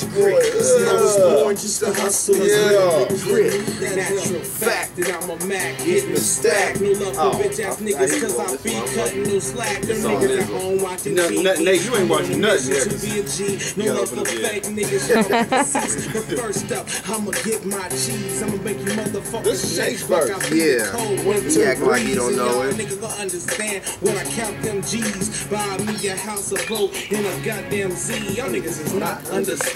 grit. See, I was born just to hustle and Yeah. grit. Natural fact that I'm a Mac getting the stack. No love Oh, for bitch ass niggas cause I be cutting no slack. Them niggas at home watching TV. Nate, you ain't watching nothing yet. To be a G. No love for fake niggas. But first up, I'ma get my cheese. I'ma make you motherfuckers This is shake Shake's like verse. I the Yeah. cold winter He acting like he don't know it. niggas don't understand when I count them G's. Buy me a house, a boat, and a goddamn Z. Y'all niggas is not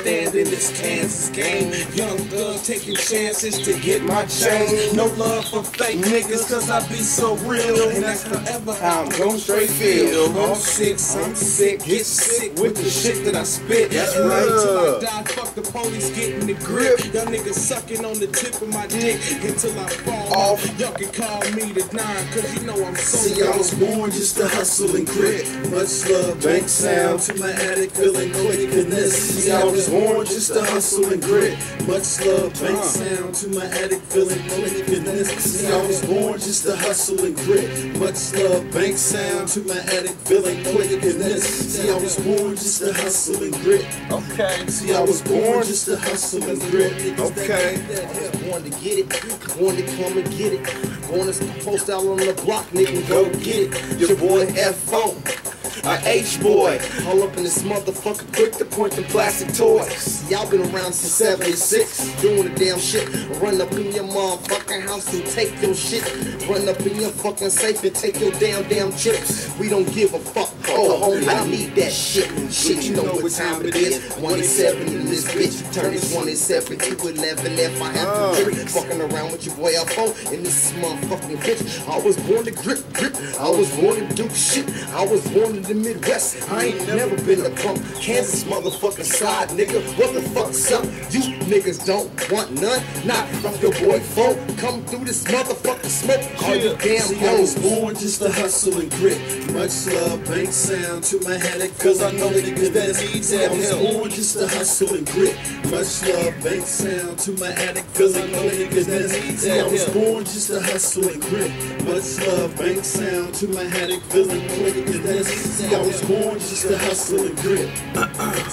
understanding this Kansas game. Young thug taking chances to get my change. No love for fake niggas, cause I be so real. And that's forever how I'm going straight feel. I'm six, I'm sick, get sick with the shit that I spit. That's right, till I die, fuck the police getting the grip. Y'all niggas sucking on the tip of my dick until I fall off. Y'all can call me the nine, cause you know I'm so See, I was born just to hustle and grit. Much love, bank sound to my attic, feeling quick and this. See, I was born just to hustle and grit. Much love, bank sound to my attic, feeling quick and this. See, I was born just to hustle and grit. Much love, bank sound to my attic, feeling quick and this. See, I was born just to hustle and grit. Okay. See, I was born just to hustle and grit. Okay. Born to get it, born to come and get it. Born to post out on the block, nigga, go get it. Your boy F4. A H boy, all up in this motherfucker, quick to point them plastic toys. Y'all been around since 76, doing the damn shit. Run up in your motherfucking house and take your shit. Run up in your fucking safe and take your damn damn chips. We don't give a fuck. Oh, homie, I need that shit. Shit, you know what time it is. 1 and 7 in this bitch. Turn this 1 and 7 to 11 if I have to oh. drink. Fucking around with your boy F4 and this motherfucking bitch. I was born to grip, grip. I was born to do shit. I was born in the Midwest. I ain't never been to pump. Kansas motherfucking side, nigga. What the fuck's up? You niggas don't want none. Not from your boy Fo. Come through this motherfucking smoke. All you damn See, I was hoes. born just to hustle and grit. Much love, bank sound to my headache, cause I know niggas that need that. I was born just to hustle and grit. Much love, bank sound to my addict, cause I know niggas that need that. I was born just to hustle and grit. Much love, bank sound to my headache, feeling quick and that's See, I was born just to hustle and grit.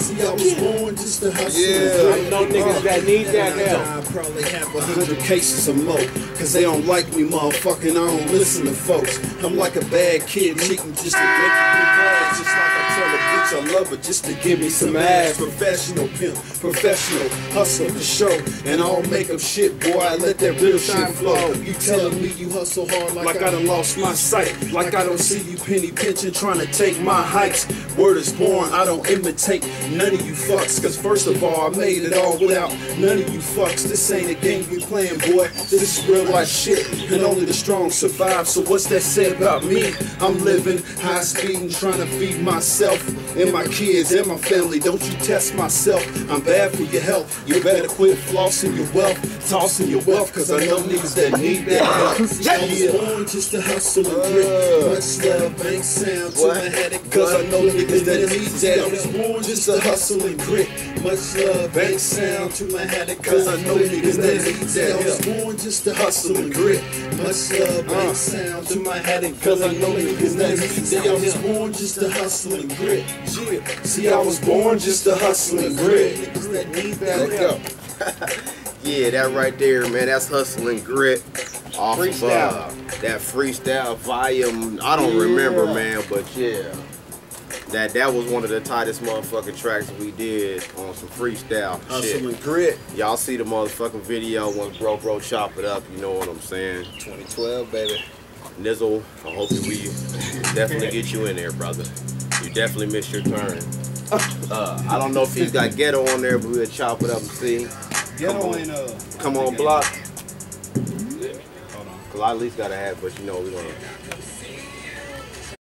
See, I was born just hustle Yeah. grit. No niggas that need that now. I probably have a hundred cases or more. Cause they don't like me, motherfucking. I don't listen to folks. I'm like a bad kid cheating just to make you glad. Just like I tell a bitch I love her just to give me some ass. Professional pimp, professional hustle for show. And all makeup shit, boy, I let that real shit flow. You telling me you hustle hard like, I done lost my sight. Like I don't see you penny pinching trying to take my heights. Word is born, I don't imitate none of you fucks. Cause first of all, I made it all without none of you fucks. This ain't a game we playing, boy. This is real life shit. And only the strong survive. So what's that say about me? I'm living high speed and trying to feed myself and my kids and my family. Don't you test myself. I'm bad for your health. You better quit flossing your wealth, tossing your wealth. Cause I know niggas that need that help. I was born just to hustle and grit. Much love, bank sound to my. Cause I know niggas that need that. I was born just to hustle and grit. Much love, bank sound to my headache. Cause I know niggas that need that. I was born just to hustle and grit. Much love, bank sound to my headache. Cause I know niggas that need that. I was born just to hustle and grit. Yeah. See, I was born just to hustle and grit. Niggas that need that help. Yeah, that right there, man. That's hustling grit. Off Of, uh, that freestyle volume. I don't remember, man, but yeah. That that was one of the tightest motherfucking tracks we did on some freestyle Hustle shit. and grit. Y'all see the motherfucking video once Bro Bro chop it up, you know what I'm saying? 2012, baby. Nizzle, I hope we definitely get you in there, brother. You definitely missed your turn. Uh, I don't know if he's got ghetto on there, but we'll chop it up and see. Ghetto ain't uh. Come on, block. Cause I at least gotta have, but you know we gonna